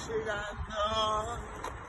虽然呢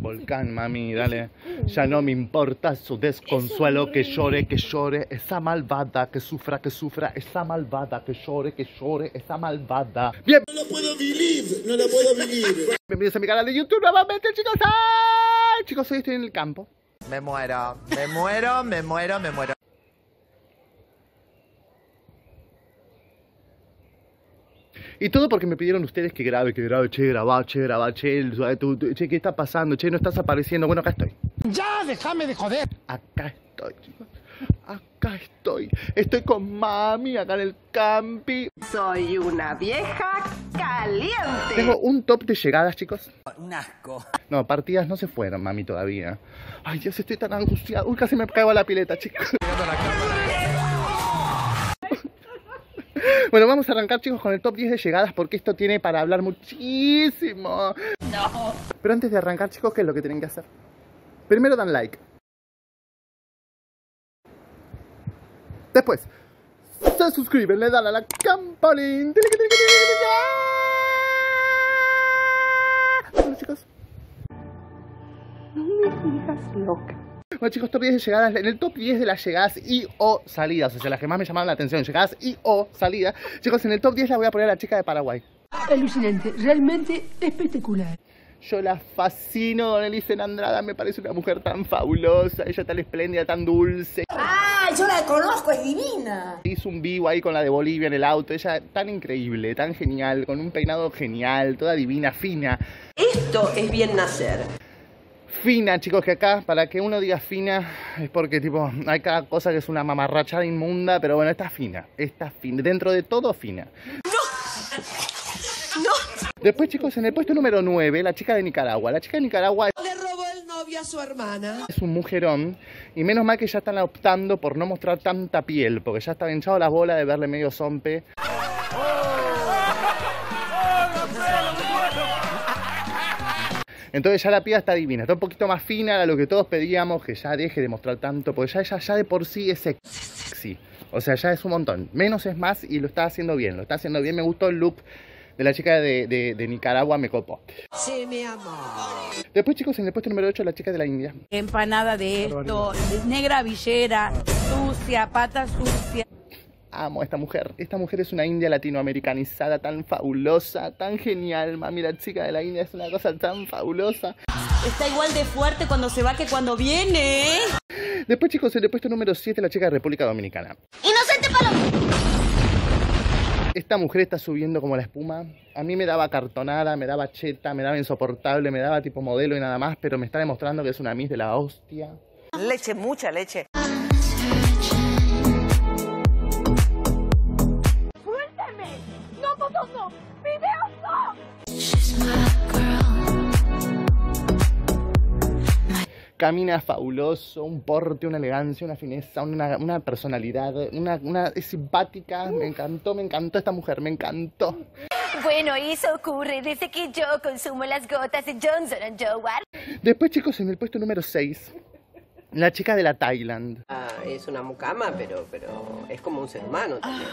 Volcán, mami, dale. Ya no me importa su desconsuelo, que llore, que llore, esa malvada, que sufra, que sufra, esa malvada, que llore, que llore, esa malvada. Bien, No lo puedo vivir, no lo puedo vivir. bienvenidos a mi canal de YouTube nuevamente, chicos. ¡Ay! Chicos, hoy estoy en el campo. Me muero, me muero, me muero, me muero. Y todo porque me pidieron ustedes que grabe, que grabe, che, grabá, che, grabá, che, el- tú- tú- che, ¿qué está pasando? Che, no estás apareciendo. Bueno, acá estoy. Ya, déjame de joder. Acá estoy, chicos. Acá estoy. Estoy con mami acá en el campi. Soy una vieja caliente. Tengo un top de llegadas, chicos. Un asco. No, partidas no se fueron, mami, todavía. Ay, Dios, estoy tan angustiado. Uy, casi me caigo a la pileta, chicos. Bueno, vamos a arrancar, chicos, con el top 10 de llegadas porque esto tiene para hablar muchísimo. No. Pero antes de arrancar, chicos, ¿qué es lo que tienen que hacer? Primero dan like. Después, se suscriben, le dan a la campanita. Bueno, chicos. No me digas loca. Bueno chicos, top 10 de llegadas, en el top 10 de las llegadas y o salidas, o sea, las que más me llamaron la atención, llegadas y o salidas, chicos, en el top 10 la voy a poner a la chica de Paraguay. Alucinante, realmente espectacular. Yo la fascino, Don Elicen Andrada, me parece una mujer tan fabulosa, ella tan espléndida, tan dulce. ¡Ah! Yo la conozco, es divina. Hizo un vivo ahí con la de Bolivia en el auto, ella tan increíble, tan genial, con un peinado genial, toda divina, fina. Esto es bien nacer. Fina, chicos, que acá, para que uno diga fina, es porque, tipo, hay cada cosa que es una mamarracha inmunda, pero bueno, está fina, está fina, dentro de todo fina. ¡No! ¡No! Después, chicos, en el puesto número 9, la chica de Nicaragua. La chica de Nicaragua Le robó el novio a su hermana. es un mujerón, y menos mal que ya están optando por no mostrar tanta piel, porque ya están hinchado las bolas de verle medio zompe. Entonces ya la piba está divina, está un poquito más fina a lo que todos pedíamos, que ya deje de mostrar tanto, porque ya ella ya de por sí es sexy. O sea, ya es un montón. Menos es más y lo está haciendo bien, lo está haciendo bien. Me gustó el look de la chica de, de- de Nicaragua, me copó. Sí, mi amor. Después, chicos, en el puesto número 8, la chica de la India. empanada de esto, negra villera, sucia, pata sucia. Amo a esta mujer. Esta mujer es una india latinoamericanizada tan fabulosa, tan genial. Mami, la chica de la India es una cosa tan fabulosa. Está igual de fuerte cuando se va que cuando viene. Después, chicos, en el puesto número 7, la chica de República Dominicana. ¡Inocente Paloma! Esta mujer está subiendo como la espuma. A mí me daba cartonada, me daba cheta, me daba insoportable, me daba tipo modelo y nada más, pero me está demostrando que es una miss de la hostia. Leche, mucha leche. Camina fabuloso, un porte, una elegancia, una fineza, una, una personalidad, una, una, es simpática. Me encantó, me encantó esta mujer, me encantó. Bueno, eso ocurre desde que yo consumo las gotas de Johnson Jones. Después, chicos, en el puesto número 6, la chica de la Thailand. Ah, es una mucama, pero, pero es como un ser humano también.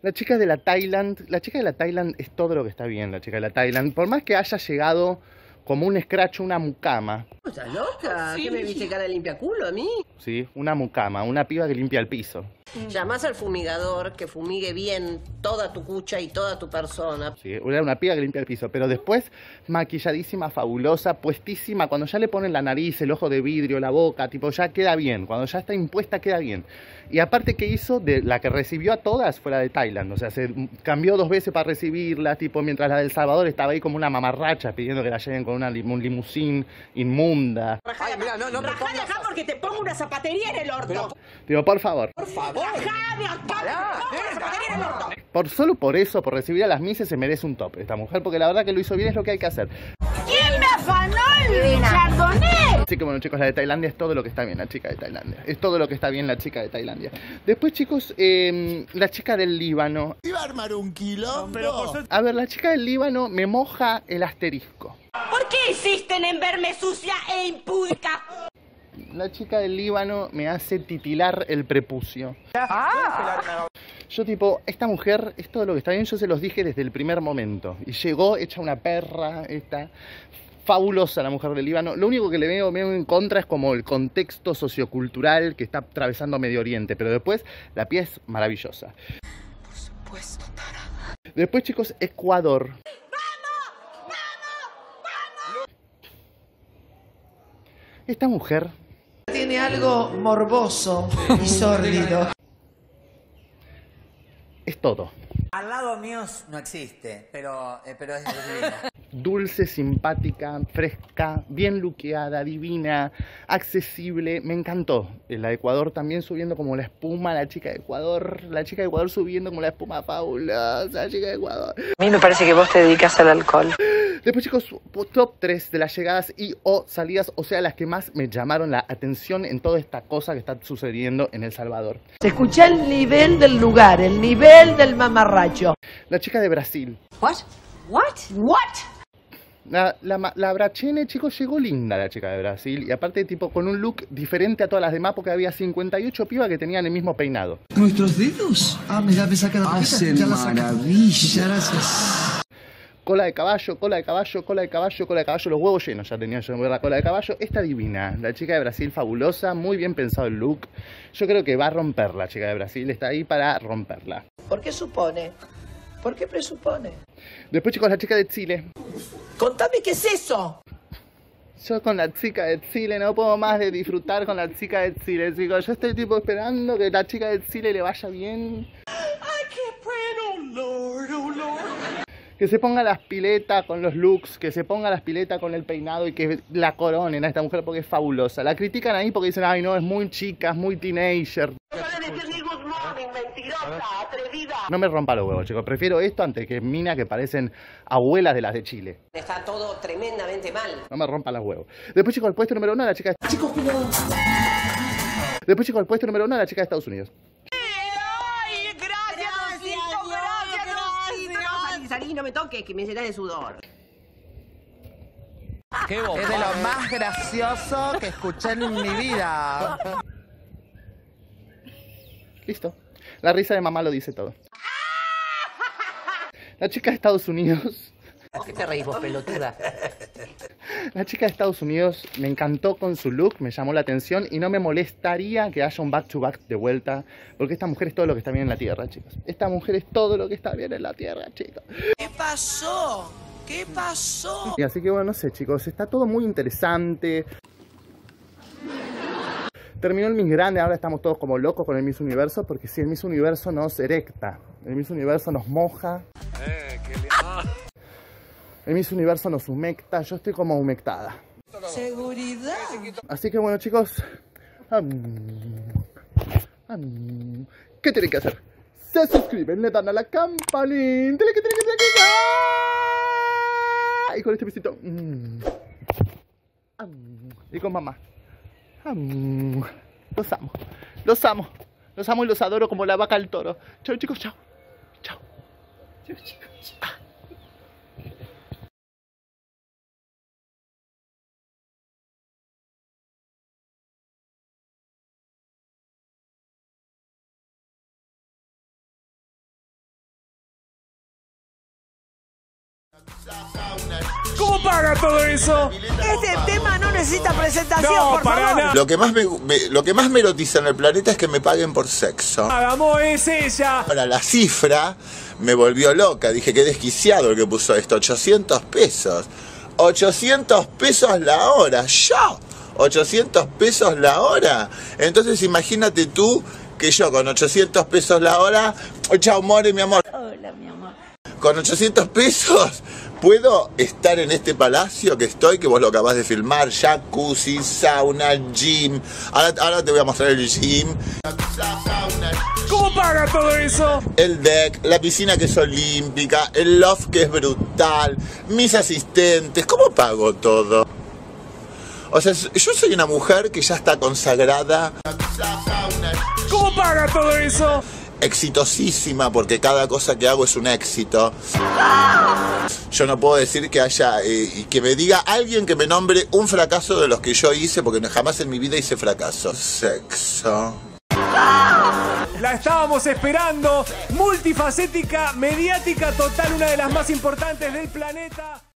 La chica de la Thailand, la chica de la Thailand es todo lo que está bien, la chica de la Thailand. Por más que haya llegado como un scratch, una mucama, ¿Estás loca? ¿Qué me viste cara de limpia culo a mí? ¿sí? Una mucama, una piba que limpia el piso. Llamás al fumigador que fumigue bien toda tu cucha y toda tu persona. Sí, era una piba que limpia el piso, pero después maquilladísima, fabulosa, puestísima, cuando ya le ponen la nariz, el ojo de vidrio, la boca, tipo ya queda bien, cuando ya está impuesta queda bien. Y aparte que hizo, de la que recibió a todas fue la de Thailand, o sea, se cambió dos veces para recibirla, tipo mientras la del Salvador estaba ahí como una mamarracha pidiendo que la lleven con una lim- un limusín inmunda. Ay, mira, no, no me Rajá de pongas... acá porque te pongo una zapatería en el orto. Digo, por favor, Por favor. Rajá de acá. Pará, te pongo una zapatería en el orto. por solo por eso, por recibir a las mises, se merece un top esta mujer, porque la verdad que lo hizo bien es lo que hay que hacer. ¿Quién me afanó el chardonnay? Así que bueno chicos, la de Tailandia es todo lo que está bien la chica de Tailandia. Es todo lo que está bien la chica de Tailandia. Después chicos, eh, la chica del Líbano. Iba a armar un quilombo. A ver, la chica del Líbano me moja el asterisco. ¿Por qué insisten en verme sucia e impúdica? La chica del Líbano me hace titilar el prepucio. Yo tipo, esta mujer es todo lo que está bien, yo se los dije desde el primer momento. Y llegó hecha una perra, esta fabulosa la mujer del Líbano. Lo único que le veo, en contra es como el contexto sociocultural que está atravesando Medio Oriente. Pero después la piel es maravillosa. Por supuesto, Después chicos, Ecuador. Esta mujer Tiene algo morboso y sórdido. es todo. Al lado mío no existe, pero, eh, pero es divino. Dulce, simpática, fresca, bien luqueada, divina, accesible. Me encantó. La de Ecuador también subiendo como la espuma, la chica de Ecuador, la chica de Ecuador subiendo como la espuma fabulosa, la chica de Ecuador. A mí me parece que vos te dedicas al alcohol. Después chicos, top 3 de las llegadas y o salidas, o sea, las que más me llamaron la atención en toda esta cosa que está sucediendo en El Salvador. Se escucha el nivel del lugar, el nivel del mamarracho. La chica de Brasil. What? What? What? La, la, ma- la Brachene, chicos, llegó linda la chica de Brasil. Y aparte, tipo, con un look diferente a todas las demás, porque había 58 pibas que tenían el mismo peinado. ¿Nuestros dedos? Ah, mira, me saca la. Hacen Ya la maravilla. Gracias. Cola de caballo, cola de caballo, cola de caballo, cola de caballo, los huevos llenos. Ya tenía yo la cola de caballo. Esta divina, la chica de Brasil, fabulosa, muy bien pensado el look. Yo creo que va a romper la chica de Brasil, está ahí para romperla. ¿Por qué supone? ¿Por qué presupone? Después, chicos, la chica de Chile. Contame qué es eso. Yo con la chica de Chile no puedo más de disfrutar con la chica de Chile, chicos. Yo estoy tipo esperando que la chica de Chile le vaya bien. Que se ponga las piletas con los looks, que se ponga las piletas con el peinado y que la coronen a esta mujer porque es fabulosa. La critican ahí porque dicen, ay no, es muy chica, es muy teenager. No me rompa los huevos, chicos. Prefiero esto antes que mina que parecen abuelas de las de Chile. Está todo tremendamente mal. No me rompa los huevos. Después, chicos, el puesto número uno, la chica de... Después, chicos, el puesto número uno, la chica de Estados Unidos. ¡Ay, gracias, Osito! ¡Gracias, Osito! Salí, salí, no me toques, que me llenas de sudor. Es de lo más gracioso que escuché en mi vida. Listo. La risa de mamá lo dice todo. La chica de Estados Unidos. ¿Por qué te reís vos, pelotuda? La chica de Estados Unidos me encantó con su look, me llamó la atención y no me molestaría que haya un back to back de vuelta, porque esta mujer es todo lo que está bien en la tierra, chicos. Esta mujer es todo lo que está bien en la tierra, chicos. ¿Qué pasó? ¿Qué pasó? Y así que bueno, no sé, chicos, está todo muy interesante. Terminó el Miss Grande, ahora estamos todos como locos con el Miss Universo, porque si el Miss Universo nos erecta, el Miss Universo nos moja, el Miss Universo nos humecta, yo estoy como humectada. Seguridad. Así que bueno, chicos, ¿qué tienen que hacer? Se suscriben, le dan a la campanita, tienen que, ¡ah! y con este besito, mm, y con mamá. Los amo, los amo, los amo y los adoro como la vaca al toro. Chao chicos, chao, chao. Chao, chicos. Ah. ¿Cómo paga todo eso? Este tema no necesita presentación, No, por para favor. nada. Lo que más me, me- lo que más me erotiza en el planeta es que me paguen por sexo. Hagamos es ella. Ahora, la cifra me volvió loca. Dije, qué desquiciado el que puso esto. 800 pesos. 800 pesos la hora. ¡Yo! 800 pesos la hora. Entonces imagínate tú que yo con 800 pesos la hora... Chao, more, mi amor. Hola, mi amor. Con 800 pesos puedo estar en este palacio que estoy, que vos lo acabás de filmar, jacuzzi, sauna, gym. Ahora, ahora te voy a mostrar el gym. ¿Cómo paga todo eso? El deck, la piscina que es olímpica, el loft que es brutal, mis asistentes, ¿cómo pago todo? O sea, yo soy una mujer que ya está consagrada. ¿Cómo paga todo eso? Exitosísima porque cada cosa que hago es un éxito. Yo no puedo decir que haya eh, que me diga alguien que me nombre un fracaso de los que yo hice porque jamás en mi vida hice fracaso. Sexo. La estábamos esperando, multifacética, mediática total, una de las más importantes del planeta.